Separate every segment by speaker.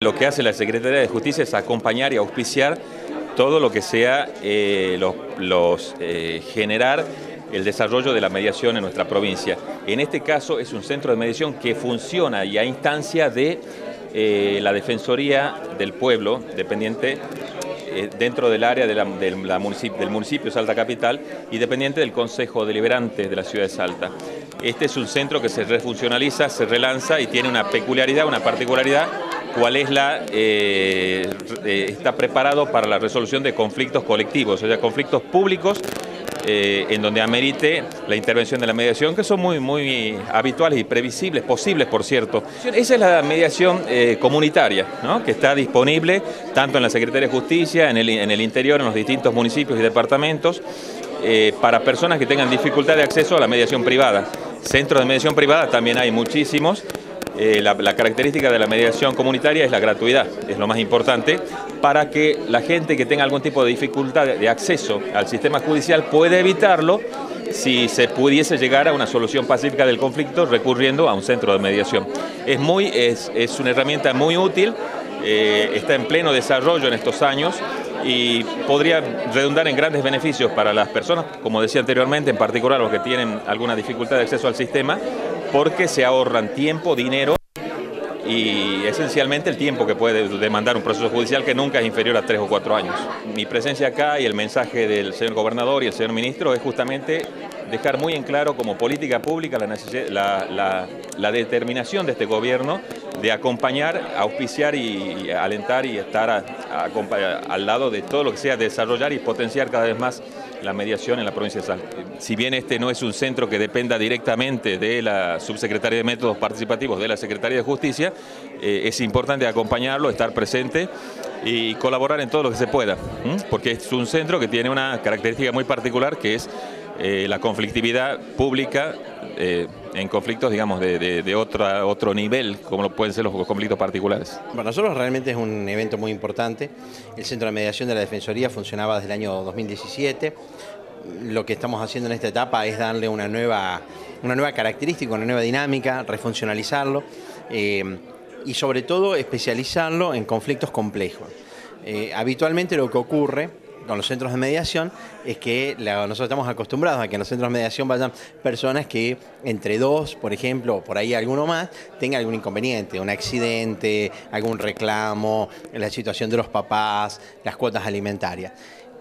Speaker 1: Lo que hace la Secretaría de Justicia es acompañar y auspiciar todo lo que sea eh, los, eh, generar el desarrollo de la mediación en nuestra provincia. En este caso es un centro de mediación que funciona y a instancia de eh, la Defensoría del Pueblo, dependiente dentro del área de la, municipio, del municipio Salta Capital y dependiente del Consejo Deliberante de la ciudad de Salta. Este es un centro que se refuncionaliza, se relanza y tiene una peculiaridad, una particularidad cuál es la, eh, eh, está preparado para la resolución de conflictos colectivos, o sea, conflictos públicos eh, en donde amerite la intervención de la mediación, que son muy, muy habituales y previsibles, posibles, por cierto. Esa es la mediación comunitaria, ¿no? que está disponible tanto en la Secretaría de Justicia, en el, en el interior, en los distintos municipios y departamentos, para personas que tengan dificultad de acceso a la mediación privada. Centros de mediación privada también hay muchísimos, eh, la, característica de la mediación comunitaria es la gratuidad, es lo más importante, para que la gente que tenga algún tipo de dificultad de acceso al sistema judicial pueda evitarlo si se pudiese llegar a una solución pacífica del conflicto recurriendo a un centro de mediación. Es, muy, es, es una herramienta muy útil, eh, está en pleno desarrollo en estos años y podría redundar en grandes beneficios para las personas, como decía anteriormente, en particular los que tienen alguna dificultad de acceso al sistema, porque se ahorran tiempo, dinero y esencialmente el tiempo que puede demandar un proceso judicial que nunca es inferior a tres o cuatro años. Mi presencia acá y el mensaje del señor gobernador y el señor ministro es justamente dejar muy en claro como política pública la, la, determinación de este gobierno de acompañar, auspiciar y, alentar y estar al lado de todo lo que sea desarrollar y potenciar cada vez más la mediación en la provincia de Salta. Si bien este no es un centro que dependa directamente de la Subsecretaría de Métodos Participativos de la Secretaría de Justicia, eh, es importante acompañarlo, estar presente y colaborar en todo lo que se pueda, porque es un centro que tiene una característica muy particular que es eh, la conflictividad pública eh, en conflictos, digamos, de, de, otra, otro nivel, como lo pueden ser los conflictos particulares.
Speaker 2: Para nosotros realmente es un evento muy importante. El Centro de Mediación de la Defensoría funcionaba desde el año 2017. Lo que estamos haciendo en esta etapa es darle una nueva, una nueva característica, una nueva dinámica, refuncionalizarlo eh, y sobre todo especializarlo en conflictos complejos. Habitualmente lo que ocurre con los centros de mediación es que nosotros estamos acostumbrados a que en los centros de mediación vayan personas que entre dos, por ejemplo, por ahí alguno más, tenga algún inconveniente, un accidente, algún reclamo, la situación de los papás, las cuotas alimentarias.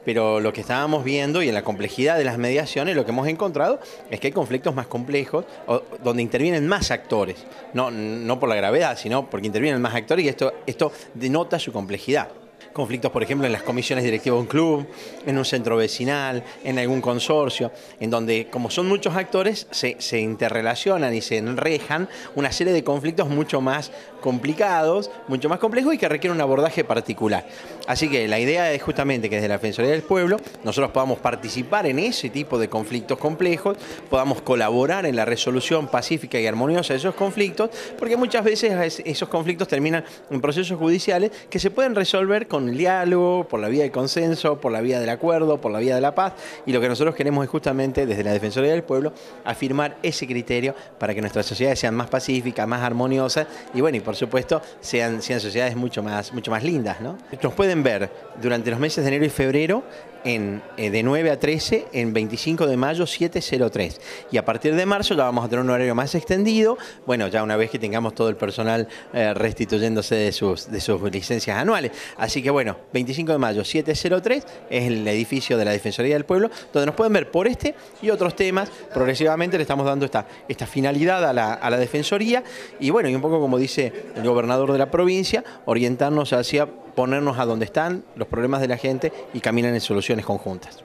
Speaker 2: Pero lo que estábamos viendo y en la complejidad de las mediaciones lo que hemos encontrado es que hay conflictos más complejos o, donde intervienen más actores, no, no por la gravedad, sino porque intervienen más actores y esto, esto denota su complejidad conflictos, por ejemplo, en las comisiones directivas de un club, en un centro vecinal, en algún consorcio, en donde, como son muchos actores, se, interrelacionan y se enrejan una serie de conflictos mucho más complicados, mucho más complejos y que requieren un abordaje particular. Así que la idea es justamente que desde la Defensoría del Pueblo nosotros podamos participar en ese tipo de conflictos complejos, podamos colaborar en la resolución pacífica y armoniosa de esos conflictos, porque muchas veces esos conflictos terminan en procesos judiciales que se pueden resolver con el diálogo, por la vía del consenso, por la vía del acuerdo, por la vía de la paz. Y lo que nosotros queremos es justamente desde la Defensoría del Pueblo afirmar ese criterio para que nuestras sociedades sean más pacíficas, más armoniosas y bueno, y por supuesto sean, sean sociedades mucho más, mucho más lindas. ¿no? Nos pueden ver durante los meses de enero y febrero en, eh, de 9 a 13 en 25 de mayo 703. Y a partir de marzo ya vamos a tener un horario más extendido, bueno, ya una vez que tengamos todo el personal eh, restituyéndose de sus, de sus licencias anuales. Así que bueno, 25 de mayo 703 es el edificio de la Defensoría del Pueblo, donde nos pueden ver por este y otros temas. Progresivamente le estamos dando esta, finalidad a la, a la Defensoría y bueno, y un poco como dice el gobernador de la provincia, orientarnos hacia ponernos a donde están los problemas de la gente y caminar en soluciones conjuntas.